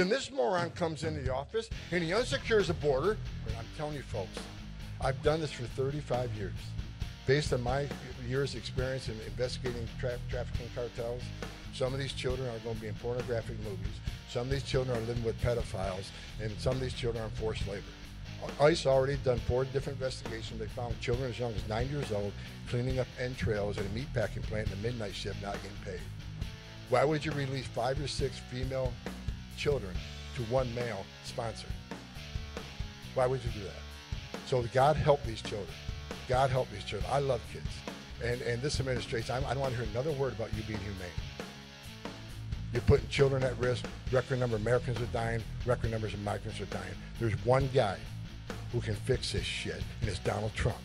Then this moron comes into the office and he unsecures the border. And I'm telling you, folks, I've done this for 35 years. Based on my years' experience in investigating tra- trafficking cartels, some of these children are going to be in pornographic movies. Some of these children are living with pedophiles, and some of these children are in forced labor. ICE already done four different investigations. They found children as young as nine years old cleaning up entrails at a meatpacking plant in the midnight shift, not getting paid. Why would you release five or six female children to one male sponsor? Why would you do that? So God help these children. God help these children. I love kids. And, and this administration, I, I don't want to hear another word about you being humane. You're putting children at risk. Record number of Americans are dying. Record numbers of migrants are dying. There's one guy who can fix this shit, and it's Donald Trump.